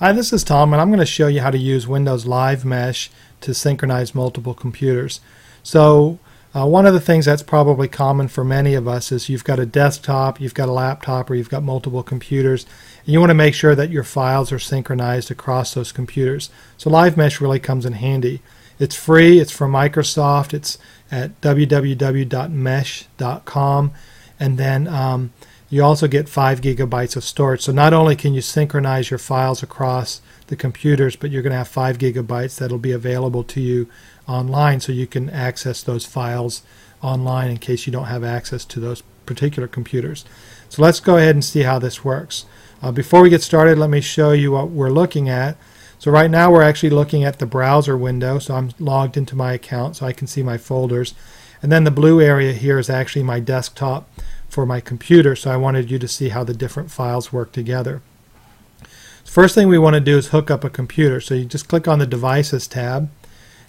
Hi, this is Tom, and I'm going to show you how to use Windows Live Mesh to synchronize multiple computers. So, uh, one of the things that's probably common for many of us is you've got a desktop, you've got a laptop, or you've got multiple computers, and you want to make sure that your files are synchronized across those computers. So, Live Mesh really comes in handy. It's free, it's from Microsoft, it's at www.mesh.com, and then um, you also get 5 gigabytes of storage. So not only can you synchronize your files across the computers, but you're going to have 5 gigabytes that'll be available to you online so you can access those files online in case you don't have access to those particular computers. So let's go ahead and see how this works. Uh, before we get started, let me show you what we're looking at. So right now we're actually looking at the browser window. So I'm logged into my account so I can see my folders. And then the blue area here is actually my desktop for my computer, so I wanted you to see how the different files work together. First thing we want to do is hook up a computer. So you just click on the Devices tab,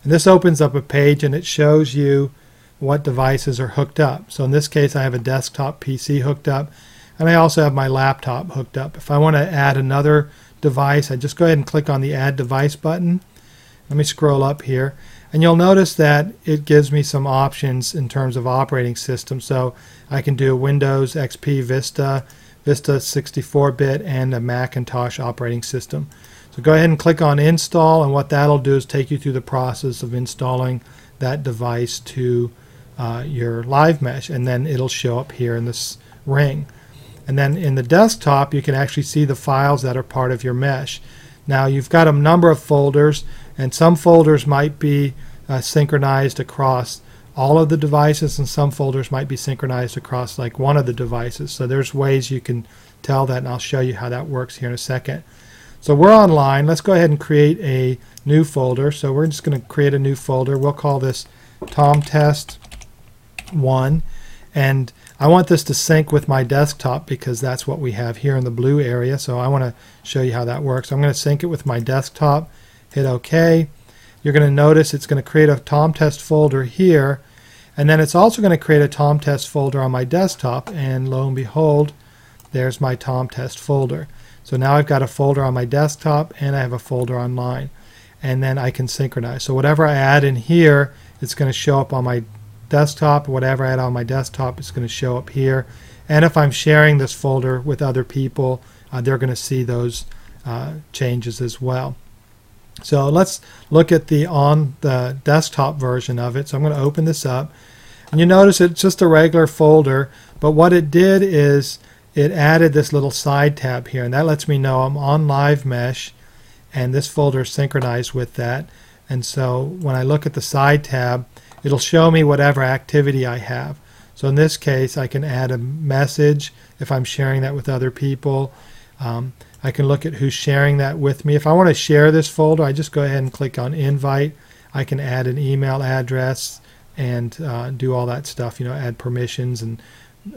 and this opens up a page and it shows you what devices are hooked up. So in this case, I have a desktop PC hooked up, and I also have my laptop hooked up. If I want to add another device, I just go ahead and click on the Add Device button. Let me scroll up here. And you'll notice that it gives me some options in terms of operating system. So I can do Windows, XP, Vista, Vista 64-bit, and a Macintosh operating system. So go ahead and click on Install, and what that'll do is take you through the process of installing that device to uh, your live mesh, and then it'll show up here in this ring. And then in the desktop, you can actually see the files that are part of your mesh. Now you've got a number of folders, and some folders might be uh, synchronized across all of the devices, and some folders might be synchronized across like one of the devices. So there's ways you can tell that, and I'll show you how that works here in a second. So we're online. Let's go ahead and create a new folder. So we're just going to create a new folder. We'll call this Tom Test 1. And I want this to sync with my desktop because that's what we have here in the blue area. So I want to show you how that works. I'm going to sync it with my desktop. Hit OK. You're going to notice it's going to create a Tom Test folder here. And then it's also going to create a Tom Test folder on my desktop. And lo and behold, there's my Tom Test folder. So now I've got a folder on my desktop and I have a folder online. And then I can synchronize. So whatever I add in here, it's going to show up on my desktop, whatever I add on my desktop is going to show up here. And if I'm sharing this folder with other people, uh, they're going to see those uh, changes as well. So let's look at the on the desktop version of it. So I'm going to open this up. And you notice it's just a regular folder, but what it did is it added this little side tab here, and that lets me know I'm on Live Mesh, and this folder is synchronized with that. And so when I look at the side tab, it'll show me whatever activity I have. So in this case, I can add a message if I'm sharing that with other people. Um, I can look at who's sharing that with me. If I want to share this folder, I just go ahead and click on invite. I can add an email address and uh, do all that stuff, you know, add permissions and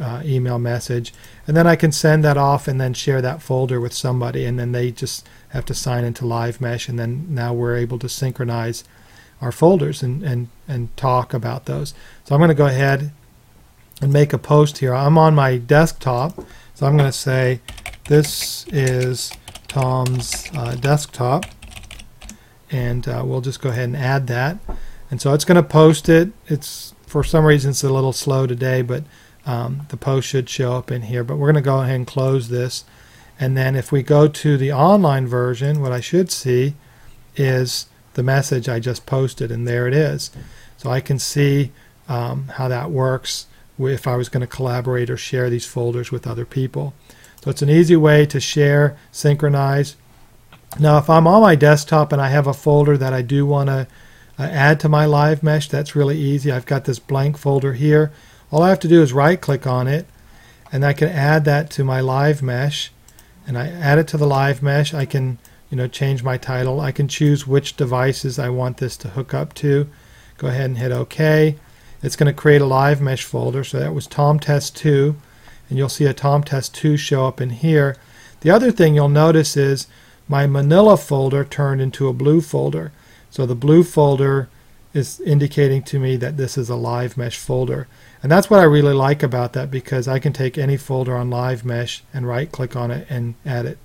uh, email message. And then I can send that off and then share that folder with somebody. And then they just have to sign into Live Mesh. And then now we're able to synchronize our folders and, and, and talk about those. So I'm going to go ahead and make a post here. I'm on my desktop, so I'm going to say this is Tom's uh, desktop, and uh, we'll just go ahead and add that. And so it's going to post it. It's for some reason it's a little slow today, but um, the post should show up in here. But we're going to go ahead and close this. And then if we go to the online version, what I should see is the message I just posted, and there it is. So I can see um, how that works if I was going to collaborate or share these folders with other people. So it's an easy way to share, synchronize. Now, if I'm on my desktop and I have a folder that I do want to uh, add to my live mesh, that's really easy. I've got this blank folder here. All I have to do is right click on it and I can add that to my live mesh and I add it to the live mesh. I can you know, change my title. I can choose which devices I want this to hook up to. Go ahead and hit OK. It's going to create a live mesh folder. So that was Tom Test 2. And you'll see a Tom Test 2 show up in here. The other thing you'll notice is my Manila folder turned into a blue folder. So the blue folder is indicating to me that this is a live mesh folder. And that's what I really like about that because I can take any folder on live mesh and right click on it and add it